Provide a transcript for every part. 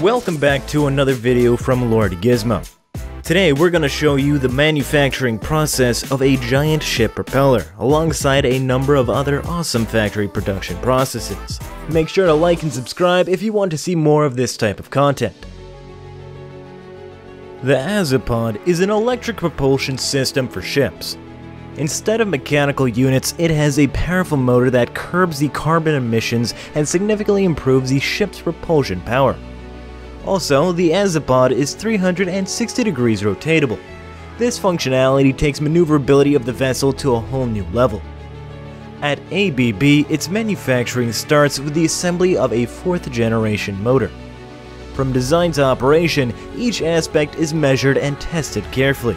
Welcome back to another video from Lord Gizmo. Today we're going to show you the manufacturing process of a giant ship propeller, alongside a number of other awesome factory production processes. Make sure to like and subscribe if you want to see more of this type of content. The Azipod is an electric propulsion system for ships. Instead of mechanical units, it has a powerful motor that curbs the carbon emissions and significantly improves the ship's propulsion power. Also, the Azipod is 360 degrees rotatable. This functionality takes maneuverability of the vessel to a whole new level. At ABB, its manufacturing starts with the assembly of a fourth generation motor. From design to operation, each aspect is measured and tested carefully.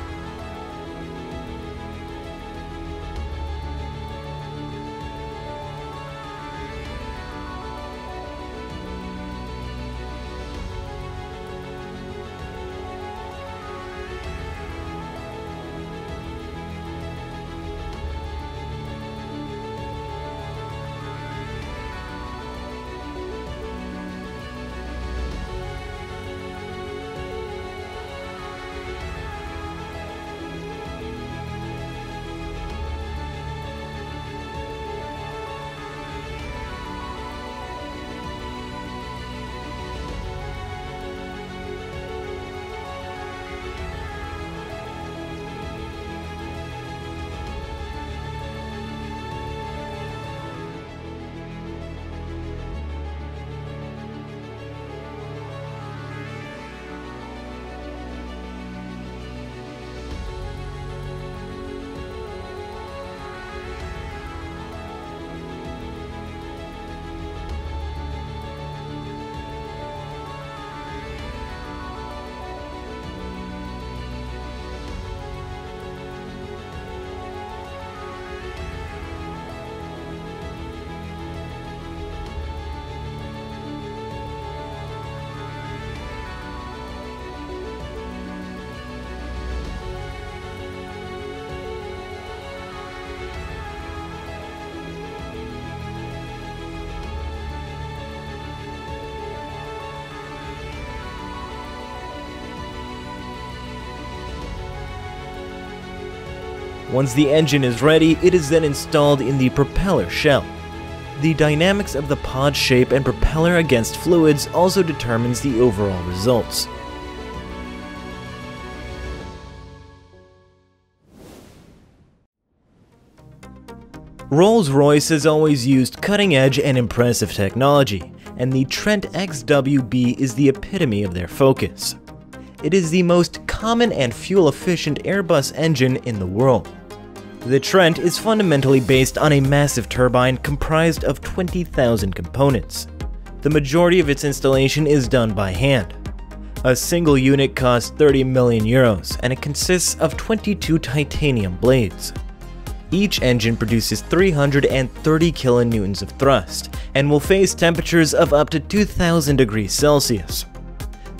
Once the engine is ready, it is then installed in the propeller shell. The dynamics of the pod shape and propeller against fluids also determines the overall results. Rolls-Royce has always used cutting-edge and impressive technology, and the Trent XWB is the epitome of their focus. It is the most common and fuel-efficient Airbus engine in the world. The Trent is fundamentally based on a massive turbine comprised of 20,000 components. The majority of its installation is done by hand. A single unit costs 30 million euros and it consists of 22 titanium blades. Each engine produces 330 kilonewtons of thrust and will face temperatures of up to 2000 degrees Celsius.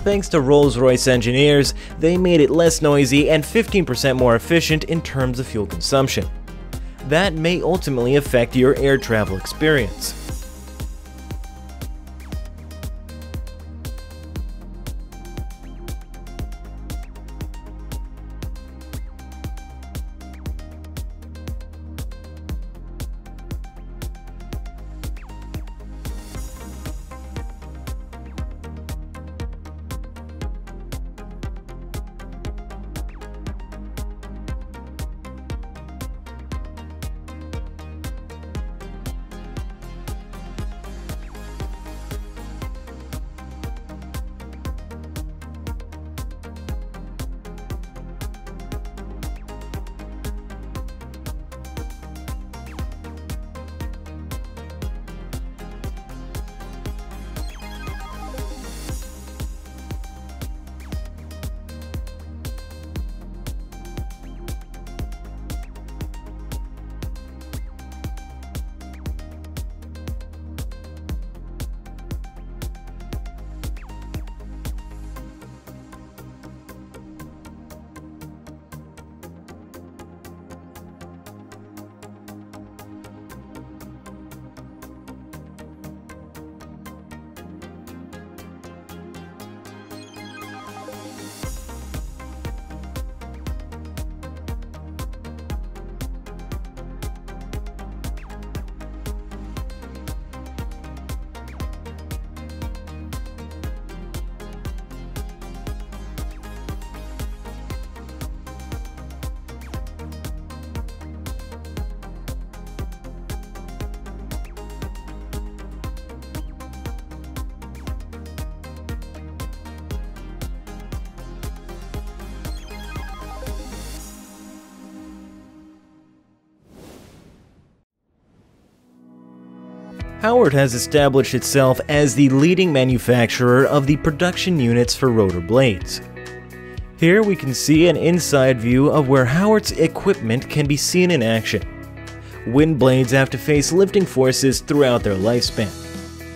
Thanks to Rolls-Royce engineers, they made it less noisy and 15% more efficient in terms of fuel consumption. That may ultimately affect your air travel experience. Hawart has established itself as the leading manufacturer of the production units for rotor blades. Here we can see an inside view of where Hawart's equipment can be seen in action. Wind blades have to face lifting forces throughout their lifespan.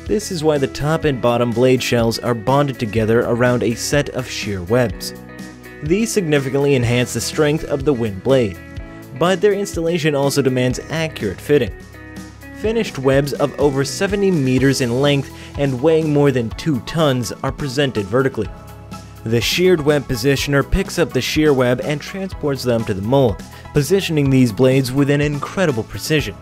This is why the top and bottom blade shells are bonded together around a set of shear webs. These significantly enhance the strength of the wind blade, but their installation also demands accurate fitting. Finished webs of over 70 meters in length and weighing more than 2 tons are presented vertically. The sheared web positioner picks up the shear web and transports them to the mold, positioning these blades with an incredible precision.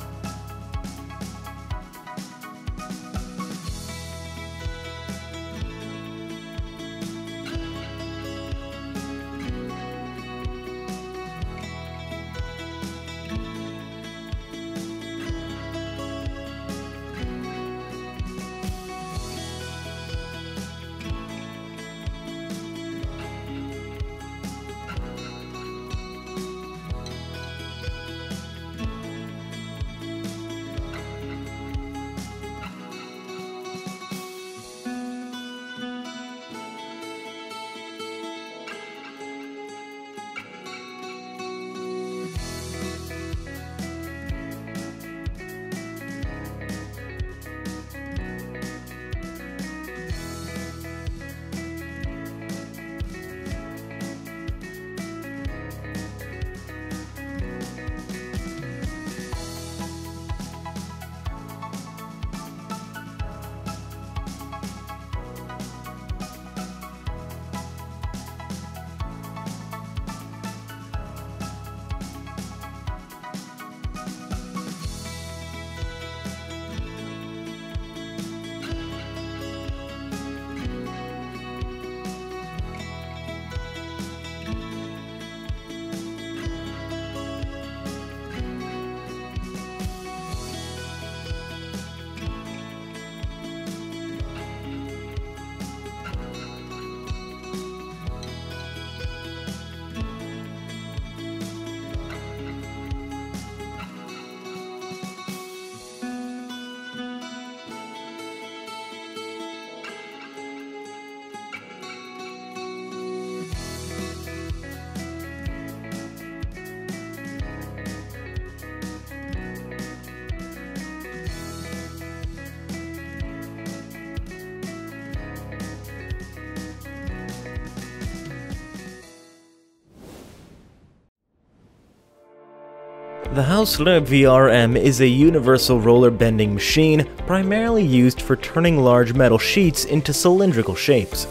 The Haeusler VRM is a universal roller bending machine primarily used for turning large metal sheets into cylindrical shapes.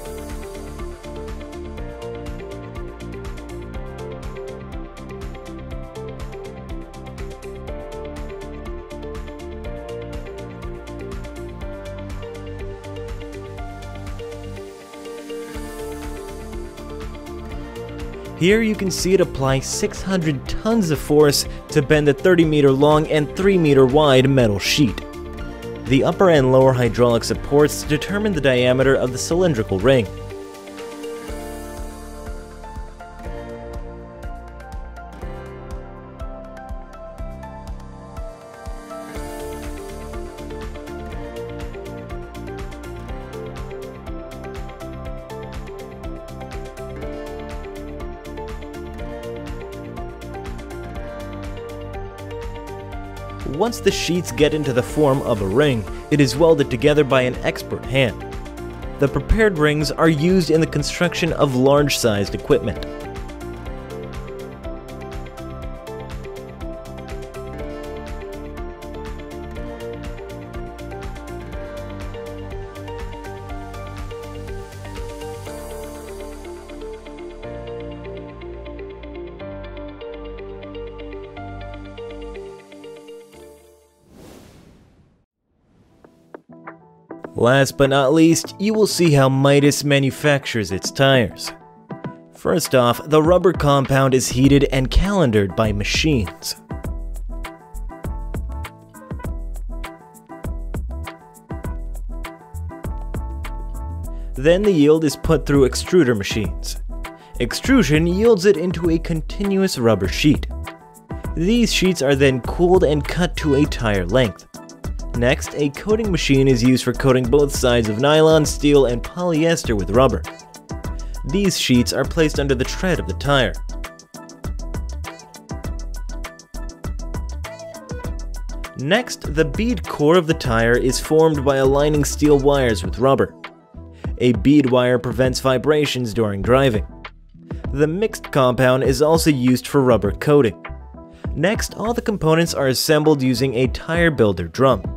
Here you can see it apply 600 tons of force to bend a 30 meter long and 3 meter wide metal sheet. The upper and lower hydraulic supports determine the diameter of the cylindrical ring. Once the sheets get into the form of a ring, it is welded together by an expert hand. The prepared rings are used in the construction of large-sized equipment. Last but not least, you will see how Mitas manufactures its tires. First off, the rubber compound is heated and calendered by machines. Then the yield is put through extruder machines. Extrusion yields it into a continuous rubber sheet. These sheets are then cooled and cut to a tire length. Next, a coating machine is used for coating both sides of nylon, steel, and polyester with rubber. These sheets are placed under the tread of the tire. Next, the bead core of the tire is formed by aligning steel wires with rubber. A bead wire prevents vibrations during driving. The mixed compound is also used for rubber coating. Next, all the components are assembled using a tire builder drum.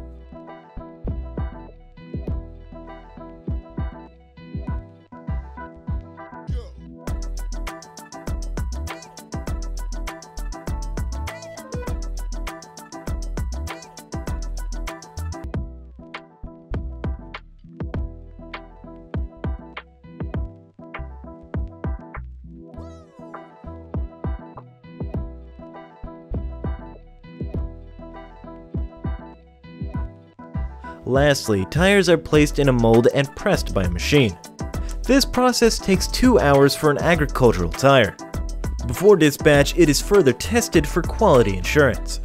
Lastly, tires are placed in a mold and pressed by a machine. This process takes two hours for an agricultural tire. Before dispatch, it is further tested for quality insurance.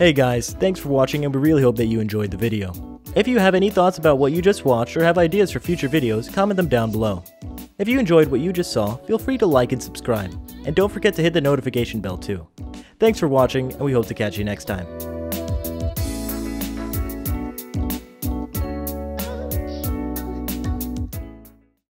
Hey guys, thanks for watching and we really hope that you enjoyed the video. If you have any thoughts about what you just watched or have ideas for future videos, comment them down below. If you enjoyed what you just saw, feel free to like and subscribe, and don't forget to hit the notification bell too. Thanks for watching, and we hope to catch you next time.